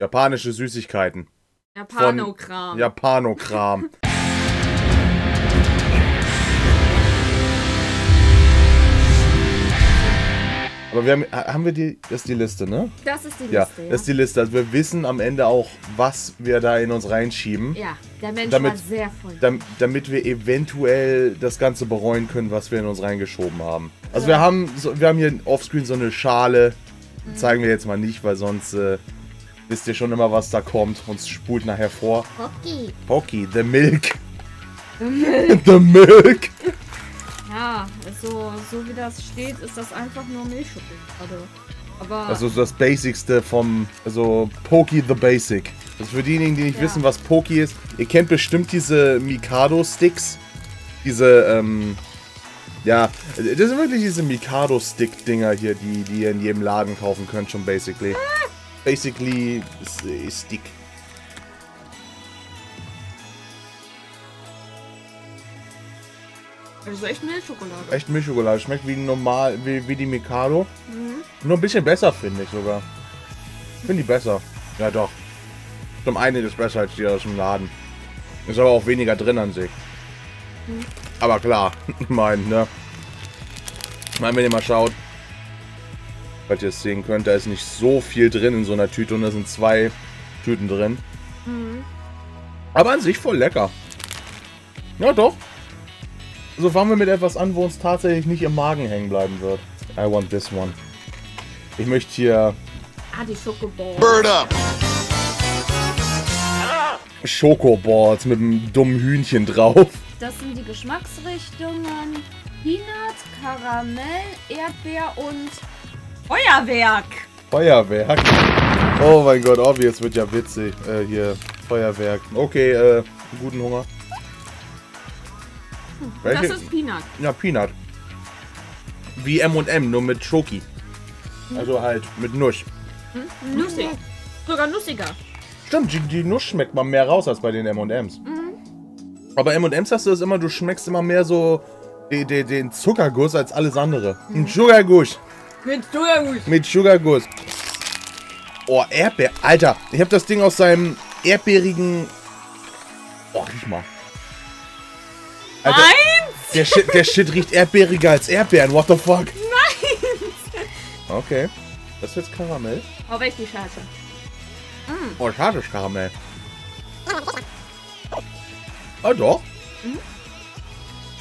Japanische Süßigkeiten. Japanokram. Japanokram. Aber wir haben, haben wir die, das ist die Liste, ne? Das ist die Ja, Liste, ja. das ist die Liste. Also wir wissen am Ende auch, was wir da in uns reinschieben. ja, der Mensch Damit- war sehr voll. Dam- damit wir eventuell das Ganze bereuen können, was wir in uns reingeschoben haben. Also wir haben wir haben hier offscreen so eine Schale. Die zeigen wir jetzt mal nicht, weil sonst äh, wisst ihr schon immer, was da kommt. Uns spult nachher vor. Hockey. Pocky, the milk. the milk. Ja, so, so wie das steht, ist das einfach nur Milchschokolade. Aber Also das Basicste vom, also Poki the Basic. Also für diejenigen, die nicht Ja. wissen, was Poki ist, ihr kennt bestimmt diese Mikado-Sticks. Diese, ähm, ja, das sind wirklich diese Mikado-Stick-Dinger hier, die, die ihr in jedem Laden kaufen könnt, schon basically. Basically, Stick. das ist echt Milchschokolade. Echt Milchschokolade. Schmeckt wie normal, wie, wie die Mikado. Nur ein bisschen besser, finde ich sogar. Finde die besser. Ja, doch. Zum einen ist besser als die aus dem Laden. Ist aber auch weniger drin an sich. Aber klar, ich meine, ne? Ich meine, wenn ihr mal schaut, falls ihr es sehen könnt, da ist nicht so viel drin in so einer Tüte und da sind zwei Tüten drin. Aber an sich voll lecker. Ja, doch. So fangen wir mit etwas an, wo uns tatsächlich nicht im Magen hängen bleiben wird. I want this one. Ich möchte hier Ah, die Schokoball. Bird up. Schokoballs mit einem dummen Hühnchen drauf. Das sind die Geschmacksrichtungen Peanut, Karamell, Erdbeer und Feuerwerk. Feuerwerk. Oh mein Gott, obvious wird ja witzig. Äh, hier, Feuerwerk. Okay, äh, guten Hunger. Das ist Peanut. Ja, Peanut. Wie M&M, nur mit Schoki. Also halt mit Nuss. Nussig. Sogar nussiger. Stimmt, die, die Nuss schmeckt mal mehr raus als bei den M&M's. Aber M&M's hast du das immer, du schmeckst immer mehr so den, den, den Zuckerguss als alles andere. Ein Sugarguss. Mit Zuckerguss. Mit Sugarguss. Oh, Erdbeer. Alter, ich habe das Ding aus seinem erdbeerigen... Oh, riech mal. Alter, Eins. der Shit, der Shit riecht erdbeeriger als Erdbeeren. What the fuck? Nein. Okay. Das ist jetzt Karamell. Oh, weg die Scheiße. Oh, schade, ist Karamell. Ah, doch.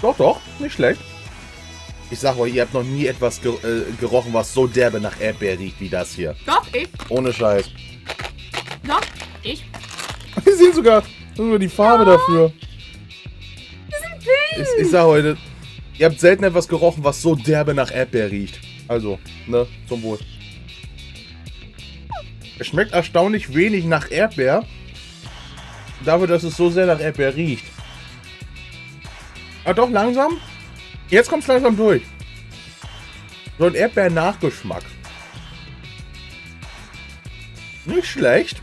Doch, doch. Nicht schlecht. Ich sag euch, ihr habt noch nie etwas ge äh, gerochen, was so derbe nach Erdbeer riecht wie das hier. Doch, ich. Ohne Scheiß. Doch, ich. Wir sehen sogar, sogar die Farbe dafür. Pink. Ich, ich sag heute, ihr habt selten etwas gerochen, was so derbe nach Erdbeer riecht. Also, ne, zum Wohl. Es schmeckt erstaunlich wenig nach Erdbeer. Dafür, dass es so sehr nach Erdbeer riecht. Aber doch langsam. Jetzt kommt es langsam durch. So ein Erdbeer-Nachgeschmack. Nicht schlecht.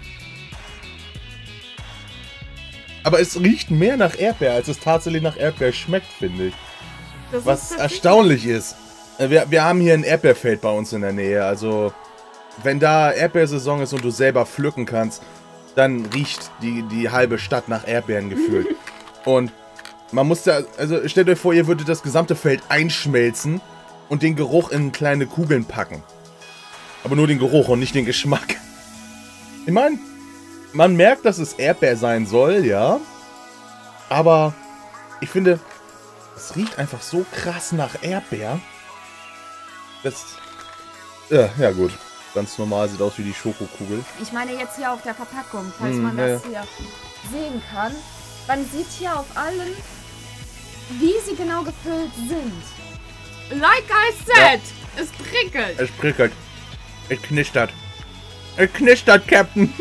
Aber es riecht mehr nach Erdbeer, als es tatsächlich nach Erdbeer schmeckt, finde ich. Das Was ist erstaunlich ist. Äh, Wir, wir haben hier ein Erdbeerfeld bei uns in der Nähe. Also, wenn da Erdbeersaison ist und du selber pflücken kannst, dann riecht die, die halbe Stadt nach Erdbeeren gefühlt. und man muss da, also stellt euch vor, ihr würdet das gesamte Feld einschmelzen und den Geruch in kleine Kugeln packen. Aber nur den Geruch und nicht den Geschmack. Ich meine, man merkt, dass es Erdbeer sein soll, ja. Aber ich finde, es riecht einfach so krass nach Erdbeer. Das. Ja, ja gut. Ganz normal sieht aus wie die Schokokugel. Ich meine jetzt hier auf der Verpackung, falls Hm, man ja, das hier sehen kann. Man sieht hier auf allen, wie sie genau gefüllt sind. Like I said, es prickelt. Es prickelt. Es knistert. Es knistert, Captain.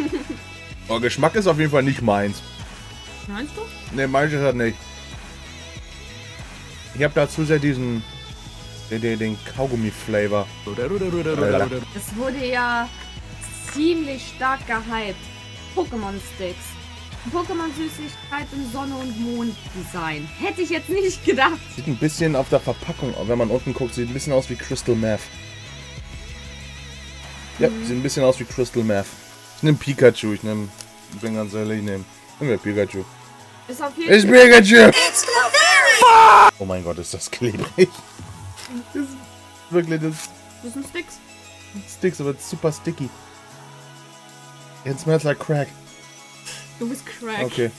oh, Geschmack ist auf jeden Fall nicht meins. Meinst du? Ne, meins ist das nicht. Ich habe da zu sehr diesen. Den, den, den Kaugummi-Flavor. Es wurde ja ziemlich stark gehypt. Pokémon-Sticks. Pokémon-Süßigkeit im Sonne- und Mond-Design. Hätte ich jetzt nicht gedacht. Sieht ein bisschen auf der Verpackung, wenn man unten guckt, sieht ein bisschen aus wie Crystal Meth. Ja, sieht ein bisschen aus wie Crystal Meth. Ich nehme Pikachu, ich nehme. Ich bin ganz ehrlich, ich nehme. Nimm mir Pikachu. Ist auf jeden Ich Pikachu! Oh mein Gott, ist das klebrig. Das ist wirklich das Das sind Sticks. Sticks, aber super sticky. It smells like crack. Du bist crack. Okay.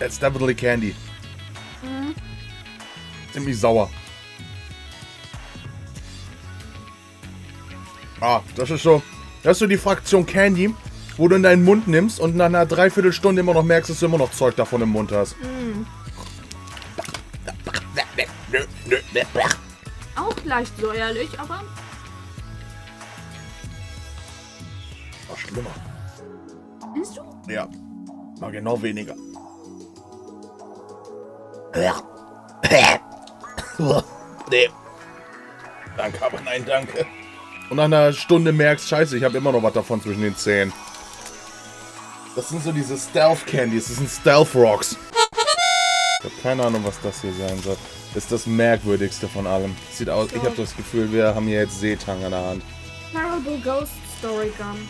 It's definitely candy. Mhm. Ziemlich sauer. Ah, das ist so. Das ist so die Fraktion Candy, wo du in deinen Mund nimmst und nach einer Dreiviertelstunde immer noch merkst, dass du immer noch Zeug davon im Mund hast. Auch leicht säuerlich, aber War schlimmer. findest du? Ja. Mal genau weniger. nee. Danke, aber nein, danke. Und nach einer Stunde merkst, scheiße, ich habe immer noch was davon zwischen den Zähnen. Das sind so diese Stealth Candies, das sind Stealth Rocks. Ich habe keine Ahnung, was das hier sein soll. Das ist das merkwürdigste von allem. Sieht aus, ich habe das Gefühl, wir haben hier jetzt Seetang an der Hand. Terrible Ghost Story Gum.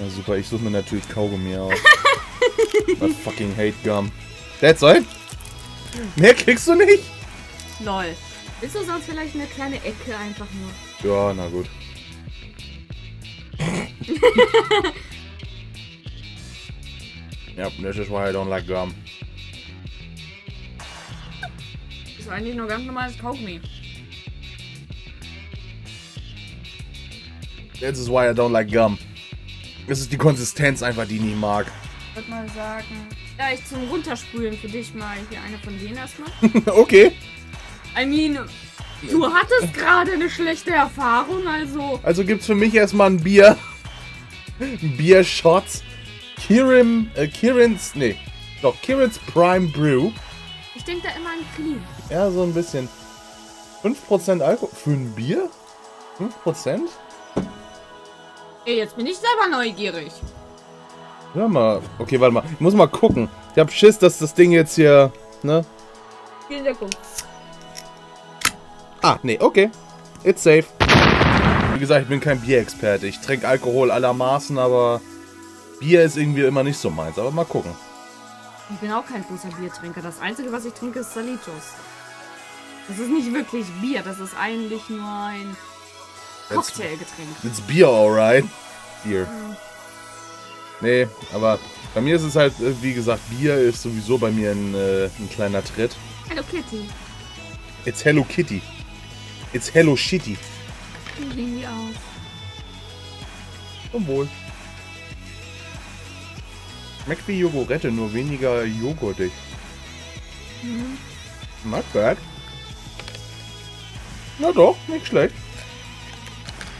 Ja, super, ich suche mir natürlich Kaugummi aus. I fucking hate gum. That's it? Mehr kriegst du nicht? Lol. Willst du sonst vielleicht eine kleine Ecke einfach nur? Ja, na gut. yep, this is why I don't like gum. Ist eigentlich nur ganz normales Kaugummi. This is why I don't like gum. Das ist die Konsistenz einfach, die ich nicht mag. Ich würde mal sagen. Ja, ich zum Runterspülen für dich mal hier eine von denen erstmal. okay. I mean, du hattest gerade eine schlechte Erfahrung, also. Also gibt's für mich erstmal ein Bier. Bier-Shots. Kirin, äh, Kirin's, nee. Doch, Kirin's Prime Brew. Ich denke da immer an Clean. Ja, so ein bisschen. 5% Alkohol. Für ein Bier? 5%? Ey, jetzt bin ich selber neugierig. Ja, mal. Okay, warte mal. Ich muss mal gucken. Ich hab Schiss, dass das Ding jetzt hier. Ne? Vielen Dank. Ah, nee, okay. It's safe. Wie gesagt, ich bin kein Bierexperte. Ich trinke Alkohol allermaßen, aber Bier ist irgendwie immer nicht so meins. Aber mal gucken. Ich bin auch kein großer Biertrinker. Das Einzige, was ich trinke, ist Salitos. Das ist nicht wirklich Bier, das ist eigentlich nur ein Cocktailgetränk. It's Bier, alright. Bier. Nee, aber bei mir ist es halt, äh, wie gesagt, Bier ist sowieso bei mir ein, äh, ein kleiner Tritt. Hello Kitty. It's Hello Kitty. It's Hello Shitty. Wie sehen die aus? Zum Wohl. Schmeckt wie Jogurette, nur weniger joghurtig. Not bad. Na doch, nicht schlecht.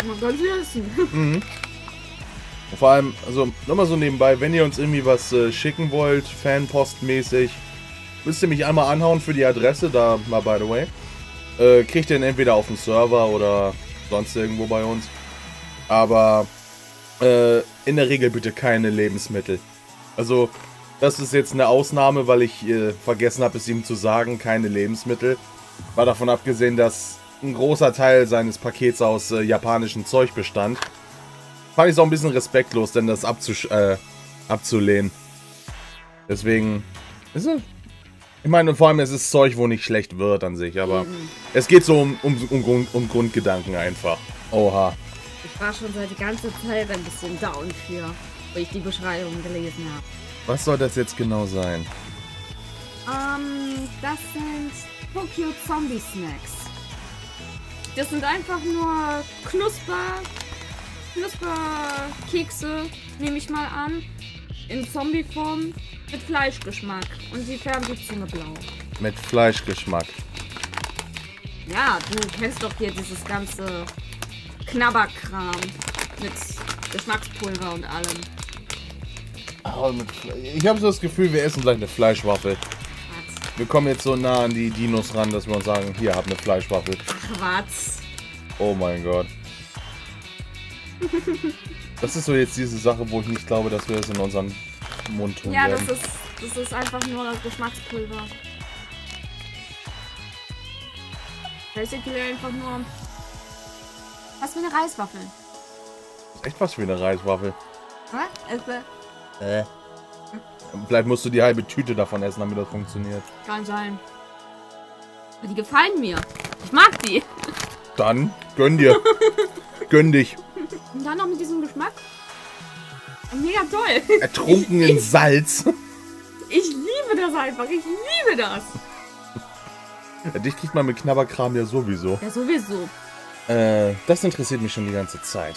Man kann sie essen. Vor allem, also nochmal so nebenbei, wenn ihr uns irgendwie was äh, schicken wollt, Fanpostmäßig, müsst ihr mich einmal anhauen für die Adresse, da mal by the way. Äh, kriegt ihr ihn entweder auf dem Server oder sonst irgendwo bei uns. Aber äh, in der Regel bitte keine Lebensmittel. Also, das ist jetzt eine Ausnahme, weil ich äh, vergessen habe, es ihm zu sagen, keine Lebensmittel. War davon abgesehen, dass ein großer Teil seines Pakets aus äh, japanischem Zeug bestand. Fand ich es auch ein bisschen respektlos, denn das äh, abzulehnen. Deswegen. Ist es, ich meine, vor allem, es ist Zeug, wo nicht schlecht wird an sich, aber es geht so um, um, um, Grund- um Grundgedanken einfach. Oha. Ich war schon seit die ganze Zeit ein bisschen down für, wo ich die Beschreibung gelesen habe. Was soll das jetzt genau sein? Ähm, das sind Tokyo Zombie Snacks. Das sind einfach nur Knusper, Knusperkekse, nehme ich mal an, in Zombie-Form mit Fleischgeschmack. Und sie färben die Zunge blau. Mit Fleischgeschmack. Ja, du kennst doch hier dieses ganze Knabberkram mit Geschmackspulver und allem. Oh, ich habe so das Gefühl, wir essen gleich eine Fleischwaffel. Wir kommen jetzt so nah an die Dinos ran, dass wir uns sagen, hier, habt eine Fleischwaffel. Quatsch. Oh mein Gott. Das ist so jetzt diese Sache, wo ich nicht glaube, dass wir es in unseren Mund tun Ja, werden. das ist, das ist einfach nur Geschmackspulver. Basically einfach nur. Was für eine Reiswaffel. Echt was für eine Reiswaffel. Was? Also, Äh. Vielleicht musst du die halbe Tüte davon essen, damit das funktioniert. kann sein. Aber die gefallen mir. Ich mag die. Dann gönn dir. gönn dich. Und dann noch mit diesem Geschmack. Mega toll. Ertrunken in Salz. Ich liebe das einfach. Ich liebe das. Dich kriegt man mit Knabberkram ja sowieso. Ja, sowieso. Äh, das interessiert mich schon die ganze Zeit.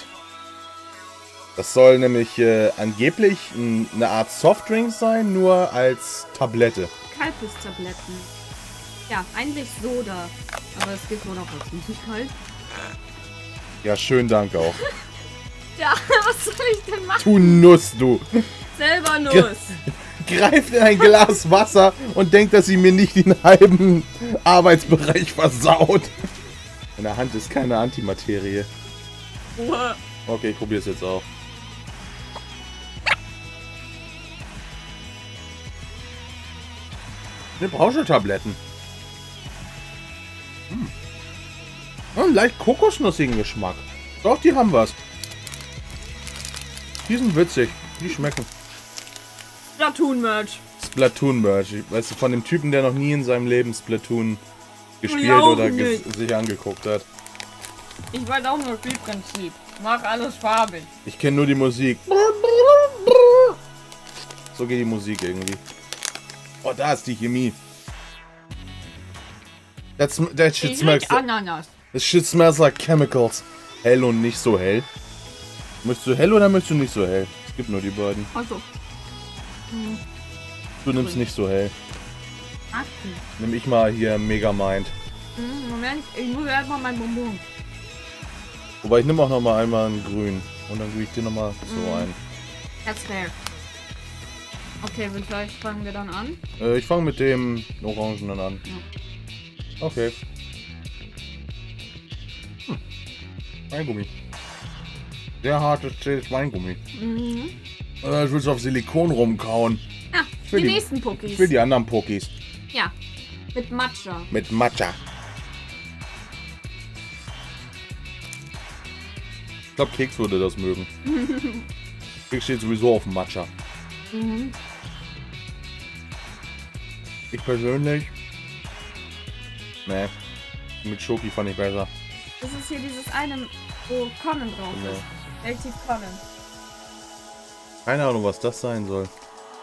Das soll nämlich äh, angeblich eine Art Softdrink sein, nur als Tablette. Kalbistabletten. Ja, eigentlich Soda. Aber es gibt wohl noch was Süßigkeit. Ja, schön Dank auch. Ja, was soll ich denn machen? Du Nuss, du. Selber Nuss. Greift in ein Glas Wasser und denkt, dass sie mir nicht den halben Arbeitsbereich versaut. In der Hand ist keine Antimaterie. Ruhe. Okay, ich probier's jetzt auch. Eine Braunschweig-Tabletten. Hm. Ja, leicht kokosnussigen Geschmack. Doch, die haben was. Die sind witzig. Die schmecken. Platoon-Merch. Splatoon-Merch. Weißt du, von dem Typen, der noch nie in seinem Leben Splatoon gespielt oder nicht. sich angeguckt hat. Ich weiß auch nur Spielprinzip. Mach alles farbig. Ich kenne nur die Musik. So geht die Musik irgendwie. Oh, da ist die Chemie. That, sm that shit Ich smells. Ananas. That shit smells like chemicals. Hell und nicht so hell. Möchtest du hell oder möchtest du nicht so hell? Es gibt nur die beiden. Achso. Du nimmst nicht so hell. Akten. Nimm ich mal hier Megamind. Hm, Moment, ich muss erstmal mein Bonbon. Wobei ich nehme auch noch mal einmal einen grün. Und dann gebe ich dir noch mal so Mhm. ein. That's fair. Okay, vielleicht fangen wir dann an. Äh, ich fange mit dem Orangenen an. Okay. Hm. Weingummi. Sehr hartes, zähes Weingummi. Mhm. Äh, ich will auf Silikon rumkauen. Ah, Für die, die- nächsten Pokis. Für die anderen Pokis. Ja, mit Matcha. Mit Matcha. Ich glaube, Keks würde das mögen. Keks steht sowieso auf dem Matcha. Mhm. Ich persönlich. Nee. Mit Schoki fand ich besser. Das ist hier dieses eine, wo Conan drauf Genau. ist. Relativ Conan. Keine Ahnung, was das sein soll.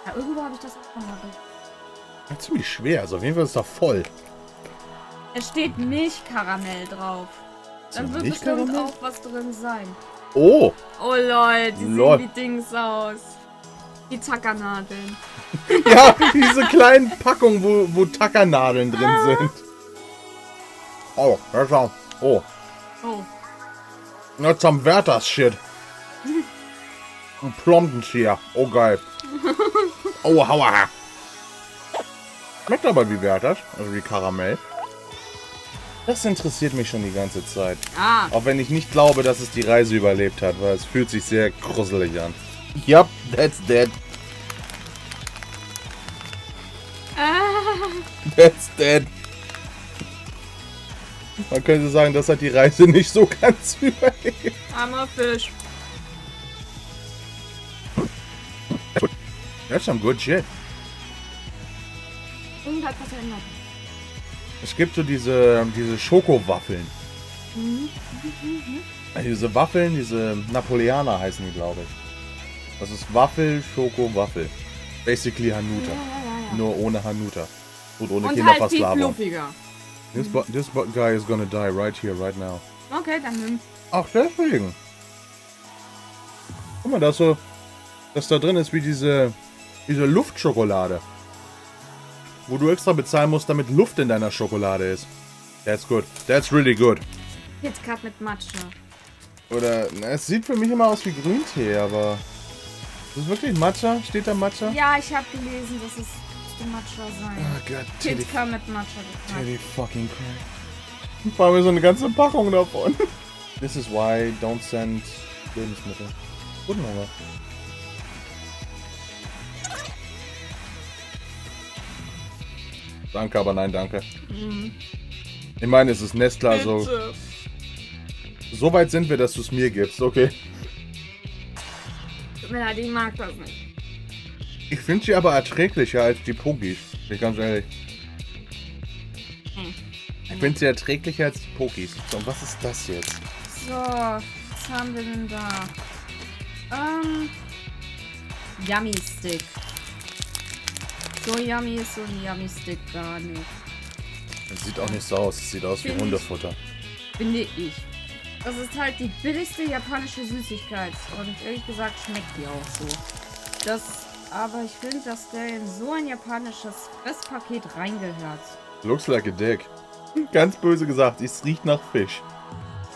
Ja, irgendwo habe ich das auch schon mal ziemlich schwer. Also auf jeden Fall ist da voll. Es steht Milchkaramell drauf. Dann wird bestimmt auch was drin sein. Oh! Oh lol, die Lol. sehen wie Dings aus. Die Tackernadeln. Ja, diese kleinen Packungen, wo, wo Tackernadeln drin sind. Oh, ist auch. Oh, Oh. that's some Werthers shit. Ein Plombenschier. Oh, geil. Oh, hauaha. Schmeckt aber wie Werthers, also wie Karamell. Das interessiert mich schon die ganze Zeit. Ah, Auch wenn ich nicht glaube, dass es die Reise überlebt hat, weil es fühlt sich sehr gruselig an. Yup, that's dead. ah. That's dead. Man könnte sagen, das hat die Reise nicht so ganz überlebt. armer Fisch. That's some good shit. Irgend hat was verändert. Es gibt so diese, diese Schokowaffeln. Mhm. Also Diese Waffeln, diese Napoleaner heißen die, glaube ich. Das ist Waffel, Schoko, Waffel. Basically Hanuta. Ja, ja, ja. Nur ohne Hanuta. Und ohne Und halt viel fluffiger. This, bu- this bu- guy is gonna die right here, right now. Okay, dann nimm. Ach, deswegen. Guck mal, das so. Das da drin ist wie diese. Diese Luftschokolade. Wo du extra bezahlen musst, damit Luft in deiner Schokolade ist. That's good. That's really good. KitKat mit Matcha. Oder, na, es sieht für mich immer aus wie Grüntee, aber. Ist das wirklich Matcha? Steht da Matcha? Ja, ich habe gelesen, dass es müsste Matcha sein. Oh Gott, KitKat mit Matcha. Geschmack. Titty fucking crack. Vor allem so eine ganze Packung davon. This is why don't send Lebensmittel. Guten Hunger. Danke, aber nein, danke. Mhm. Ich meine, es ist Nestler, also Bitte. so weit sind wir, dass du es mir gibst, okay. Tut mir leid, ich mag das nicht. Ich finde sie aber erträglicher als die Pokis. Bin ich ganz ehrlich. Hm. Ich finde sie erträglicher als die Pokis. So, und was ist das jetzt? So, was haben wir denn da? Ähm. Yummy Stick. So yummy ist so ein Yummy Stick gar nicht. Das sieht auch nicht so aus. Es sieht aus wie Find ich- Hundefutter. Finde ich. Das ist halt die billigste japanische Süßigkeit. Und ehrlich gesagt schmeckt die auch so. Das, aber ich finde, dass der in so ein japanisches Fresspaket reingehört. Looks like a dick. Ganz böse gesagt, es riecht nach Fisch.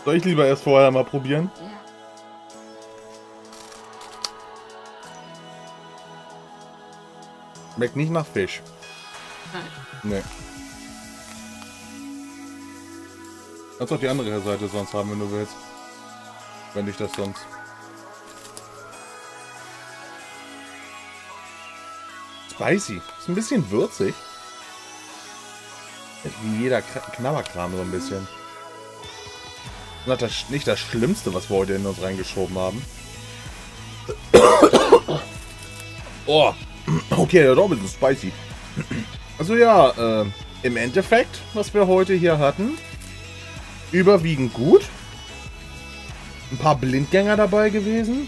Soll ich lieber erst vorher mal probieren? Ja. Schmeckt nicht nach Fisch. Nein. Nee. Kannst auch die andere Seite sonst haben, wenn du willst. Wenn dich das sonst. Spicy. Ist ein bisschen würzig. Wie jeder Kra- Knabberkram so ein bisschen. Das nicht das Schlimmste, was wir heute in uns reingeschoben haben. Oh. Okay, der Robin ist spicy. Also ja, äh, im Endeffekt, was wir heute hier hatten, überwiegend gut. Ein paar Blindgänger dabei gewesen.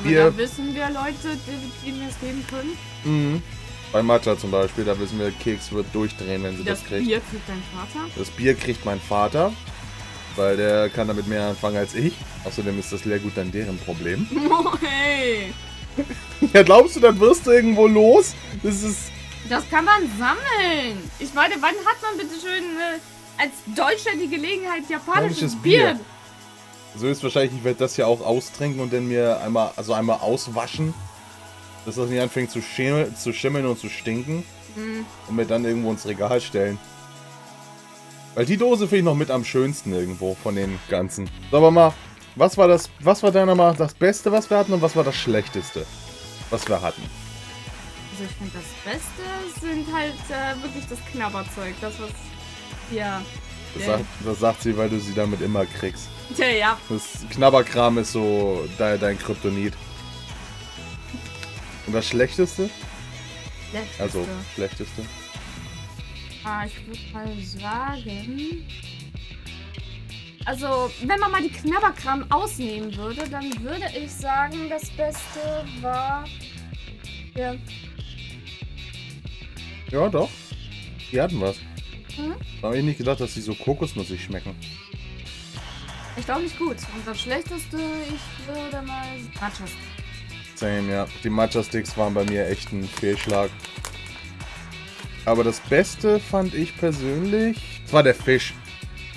Aber Wir- da wissen wir Leute, die, die mir es geben können. Mhm. Bei Matcha zum Beispiel, da wissen wir, Keks wird durchdrehen, wenn sie das, Das kriegt. Bier kriegt dein Vater. Das Bier kriegt mein Vater, weil der kann damit mehr anfangen als ich. Außerdem ist das Leergut dann deren Problem. Oh, hey. ja, glaubst du, dann wirst du irgendwo los? Das ist... Das kann man sammeln. Ich meine, wann hat man bitte schön äh, als Deutscher die Gelegenheit, japanisches Japanisches Bier? Bier. So ist wahrscheinlich, ich werde das hier auch austrinken und dann mir einmal, also einmal auswaschen. Dass das nicht anfängt zu, schimmel, zu schimmeln und zu stinken. Hm. Und mir dann irgendwo ins Regal stellen. Weil die Dose finde ich noch mit am schönsten irgendwo von den ganzen. So, aber mal, was war das, was war deiner Meinung nach das Beste, was wir hatten und was war das Schlechteste, was wir hatten? Also ich finde, das Beste sind halt äh, wirklich das Knabberzeug. Das, was hier... Das, Ja. sagt, das sagt sie, weil du sie damit immer kriegst. Ja, ja. Das Knabberkram ist so dein, dein Kryptonit. Und das Schlechteste? Letzte. Also, Schlechteste? Ah, ich würde mal sagen... Also, wenn man mal die Knabberkram ausnehmen würde, dann würde ich sagen, das Beste war... Ja, Ja, doch. Die hatten was. Da habe ich nicht gedacht, dass die so kokosnussig schmecken. echt auch nicht gut. Und das Schlechteste, ich würde mal... Nachos. Same, ja. Die Matcha-Sticks waren bei mir echt ein Fehlschlag. Aber das Beste fand ich persönlich... Es war der Fisch.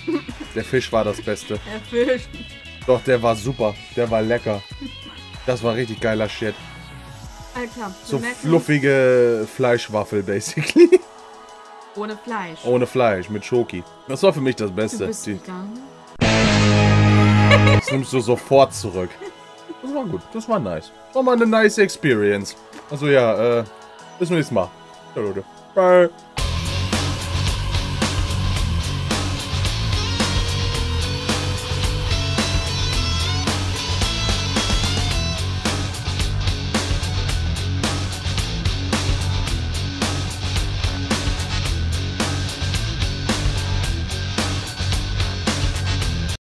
Der Fisch war das Beste. Der Fisch. Doch, der war super. Der war lecker. Das war richtig geiler Shit. Alter, So fluffige Fleischwaffel, basically. Ohne Fleisch. Ohne Fleisch, mit Schoki. Das war für mich das du Beste. bist Die, vegan? das nimmst du sofort zurück. Das war gut. Das war nice. War mal eine nice Experience. Also ja, äh, bis zum nächsten Mal. Ciao, Leute. Bye.